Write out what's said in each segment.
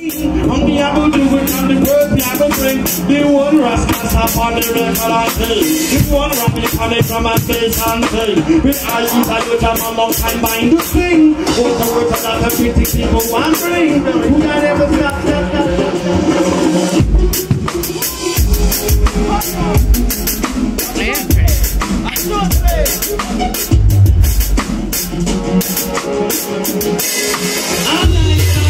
On the apple do it on the bird, the apple drink. The one rascals up on the record and say. The one rabbit on it from a face and say. With eyes I do jam a long time mind to sing. What the words that the pretty people want bring. Who can ever stop, stop, not even all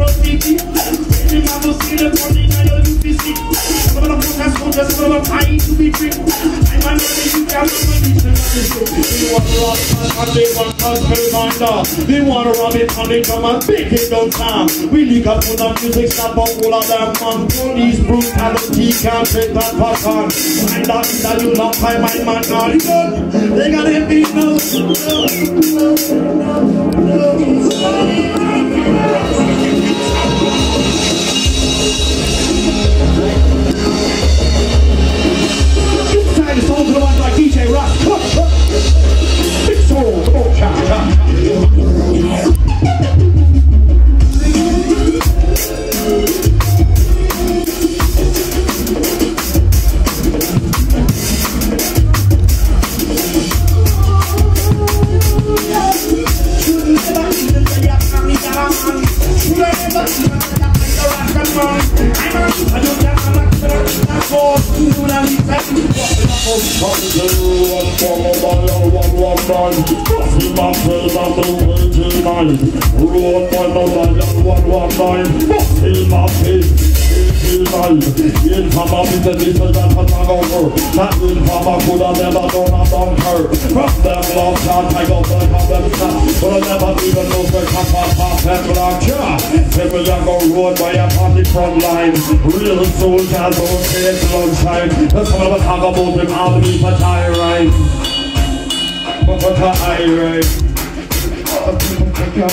prosperity. Tell soldiers, some of the to be free. I'm a that you can't believe. They want to rob it, and they want us to reminder. They want to rob it, and they come and big it down time. We leak up the music, stop on all of them, man. Police brutality can't take that pattern. Find out that you love my mind, man. They got, they got it beat now. Time Never done a From chant, I go back on But I never even we are go road by a the front line. Real soldiers don't take lunchtime That's what I talking about them army for tyrant. For tyrant. People take up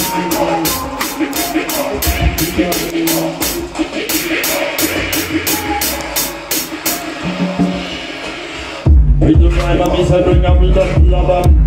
Inte bleiben vi sen unga bilder Innan den kunde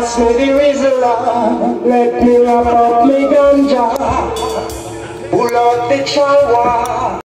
pass me the Rizla, let me wrap up me ganja, pull out the chawa.